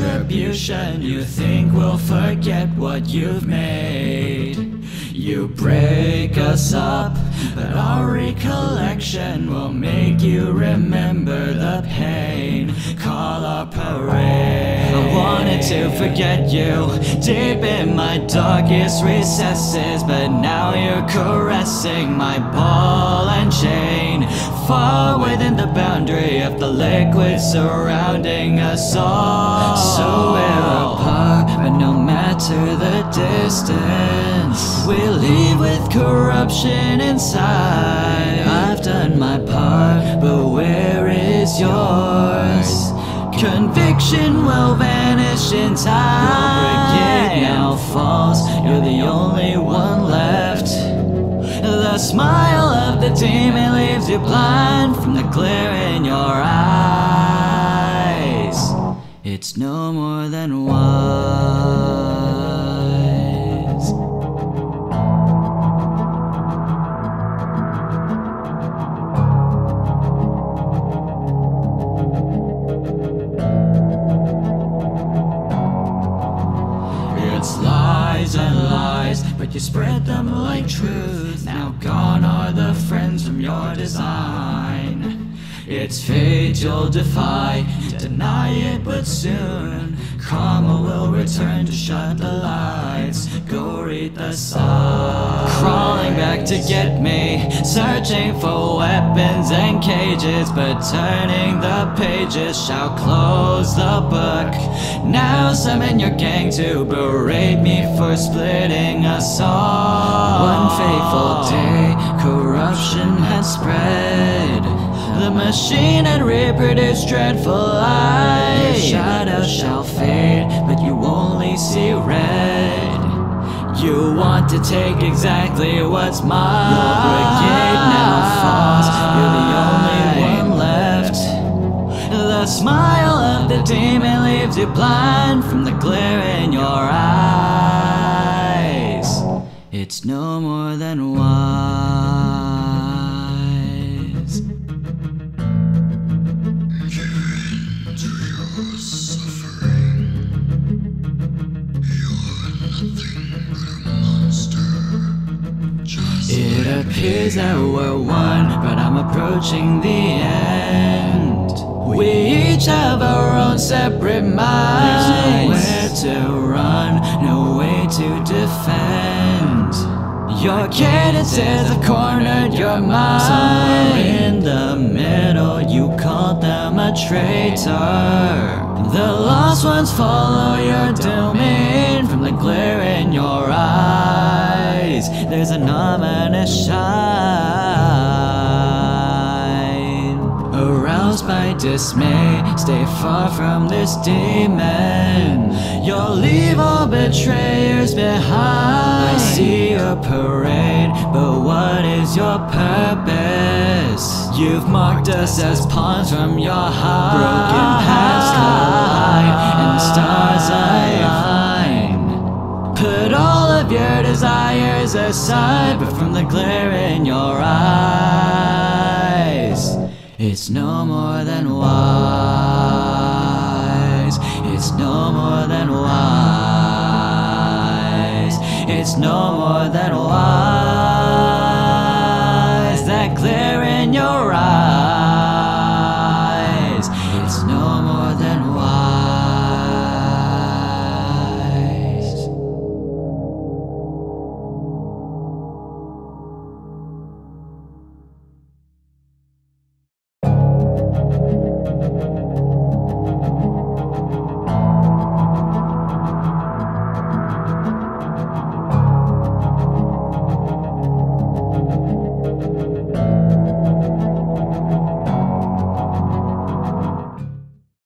our retribution, you think we'll forget what you've made. You break us up, but our recollection will make you remember the pain. Call our parade. I wanted to forget you deep in my darkest recesses, but now you're caressing my ball and chain. Far within the boundary of the liquid surrounding us all. So we're apart, but no matter the distance, we leave with corruption inside. I've done my part, but where is yours? Conviction will vanish in time. Your brigade now falls, you're the only one left. The smile demon leaves you blind from the glare in your eyes. It's no more than wise. You spread them like truth. Now gone are the friends from your design. It's fate you'll defy, deny it, but soon karma will return to shut the lights. Go read the signs. Crawling back to get me, searching for weapons and cages, but turning the pages shall close the book. Now summon your gang to berate me for splitting us all. One fateful day, corruption had spread. The machine had reproduced dreadful lies. Your shadow shall fade, but you only see red. You want to take exactly what's mine. Your brigade now falls. You're the only one left. The smile of the demon leaves you blind from the glare in your eyes. It's no more than wise. Appears that we're one, but I'm approaching the end. We each have our own separate minds. There's nowhere to run, no way to defend. Your cadences have cornered your mind. Somewhere in the middle, you called them a traitor. The lost ones follow your domain from the glare in your eyes. There's an ominous shine. Dismay, stay far from this demon. You'll leave all betrayers behind. I see a parade, but what is your purpose? You've marked us as pawns from your heart. Broken paths collide, and the stars align. Put all of your desires aside, but from the glare in your eyes, it's no more than wise. It's no more than wise. It's no more than wise.